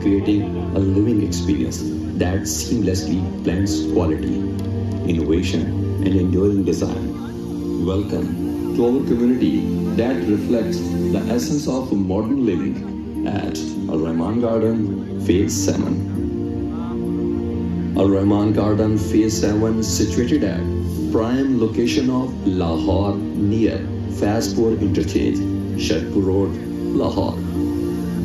creating a living experience that seamlessly blends quality, innovation, and enduring design. Welcome to our community that reflects the essence of modern living at Al Rehman Garden, Phase 7. Al Rehman Garden, Phase 7, situated at prime location of Lahore near Faizpur Interchange, Sharaqpur Road, Lahore.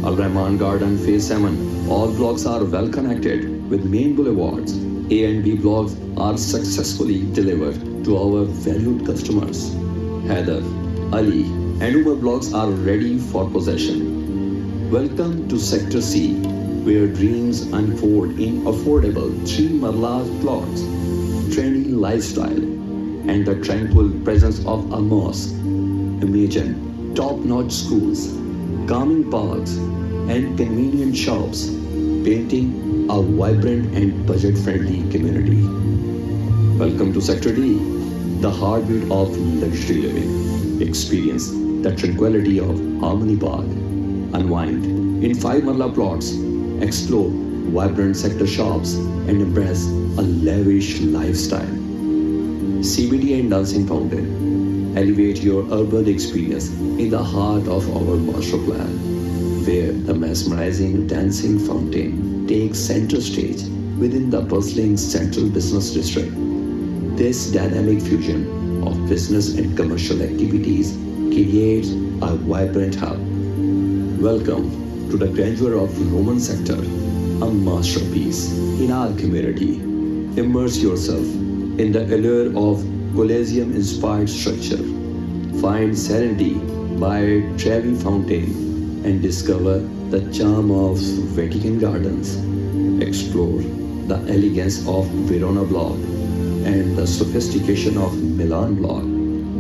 Al Rehman Garden Phase 7. All blocks are well connected with main boulevards. A and B blocks are successfully delivered to our valued customers. Haider, Ali, and Umar blocks are ready for possession. Welcome to Sector C, where dreams unfold in affordable three Marla plots, trendy lifestyle, and the tranquil presence of a mosque. Imagine top-notch schools, calming parks, and convenient shops, painting a vibrant and budget-friendly community. Welcome to Sector D, the heartbeat of luxury living. Experience the tranquility of Harmony Park. Unwind in five Marla plots. Explore vibrant sector shops and embrace a lavish lifestyle. CBD and Dancing Fountain. Elevate your urban experience in the heart of our master plan, where the mesmerizing dancing fountain takes center stage within the bustling central business district. This dynamic fusion of business and commercial activities creates a vibrant hub. Welcome to the grandeur of the Roman sector, a masterpiece in our community. Immerse yourself in the allure of Colosseum-inspired structure. Find serenity by Trevi Fountain and discover the charm of Vatican Gardens. Explore the elegance of Verona Block and the sophistication of Milan Block,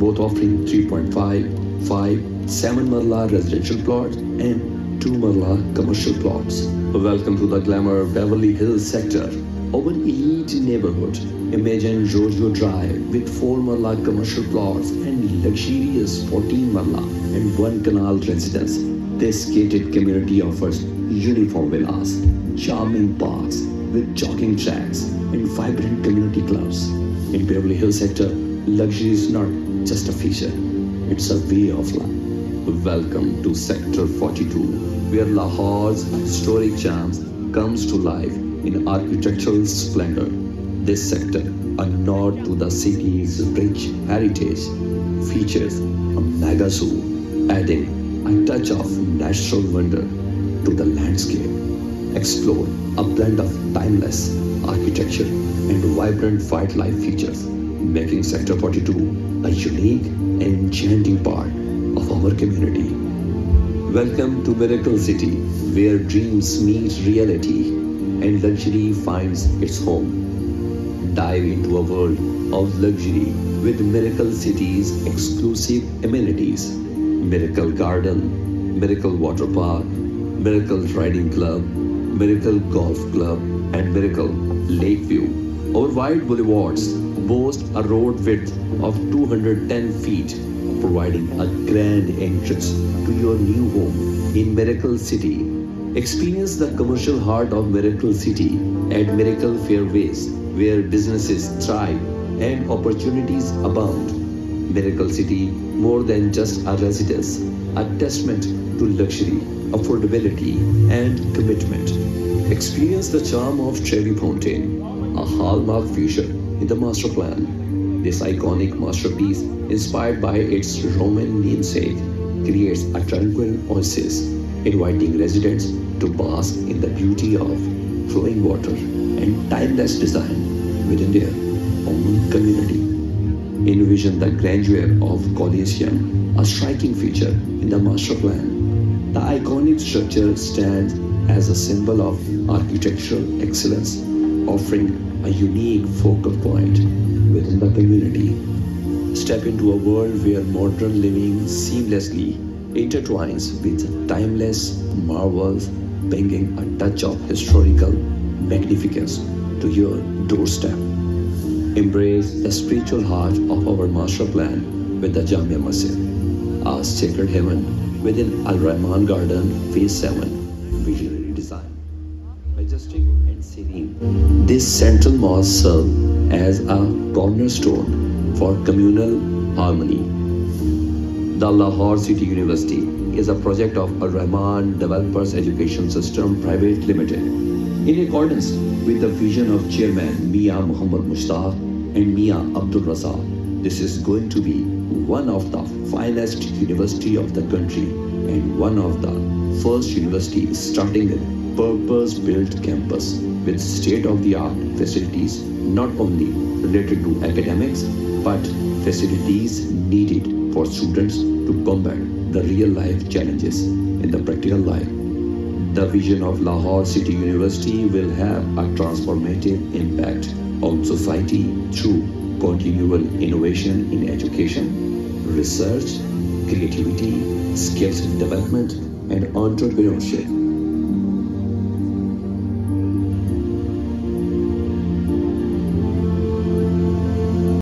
both offering 3.5, 5, 7 Marla residential plots and 2 Marla commercial plots. Welcome to the glamour Beverly Hills sector, our elite neighborhood. Imagine Giorgio Drive with 4 Marla commercial plots and luxurious 14 Marla and 1 kanal residence. This gated community offers uniform villas, charming parks with jogging tracks and vibrant community clubs. In Beverly Hills sector, luxury is not just a feature, it's a way of life. Welcome to Sector 42, where Lahore's historic charms comes to life in architectural splendor. This sector, a nod to the city's rich heritage, features a mega zoo, adding a touch of natural wonder to the landscape. Explore a blend of timeless architecture and vibrant wildlife features, making Sector 42 a unique and enchanting part of our community. Welcome to Miracle City, where dreams meet reality and luxury finds its home. Dive into a world of luxury with Miracle City's exclusive amenities Miracle Garden, Miracle Water Park, Miracle Riding Club, Miracle Golf Club, and Miracle Lakeview. Our wide boulevards boast a road width of 210 feet, providing a grand entrance to your new home in Miracle City. Experience the commercial heart of Miracle City at Miracle Fairways, where businesses thrive and opportunities abound. Miracle City, more than just a residence, a testament to luxury, affordability, and commitment. Experience the charm of Trevi Fountain, a hallmark feature in the master plan. This iconic masterpiece, inspired by its Roman namesake, creates a tranquil oasis, inviting residents to bask in the beauty of flowing water and timeless design within their own community. Envision the grandeur of Colosseum, a striking feature in the master plan. The iconic structure stands as a symbol of architectural excellence, offering a unique focal point within the community. Step into a world where modern living seamlessly intertwines with timeless marvels, bringing a touch of historical magnificence to your doorstep. Embrace the spiritual heart of our master plan with the Jamia Masjid, a sacred heaven within Al Rehman Garden Phase 7 visionary design. majestic and serene. This central mosque serves as a cornerstone for communal harmony. The Lahore City University is a project of Al Rehman Developers Education System Private Limited. In accordance with the vision of Chairman Mia Muhammad Mushtaq and Mia Abdul Razak, this is going to be one of the finest university of the country and one of the first university starting a purpose-built campus with state-of-the-art facilities not only related to academics but facilities needed for students to combat the real-life challenges in the practical life. The vision of Lahore City University will have a transformative impact on society through continual innovation in education, research, creativity, skills development, and entrepreneurship.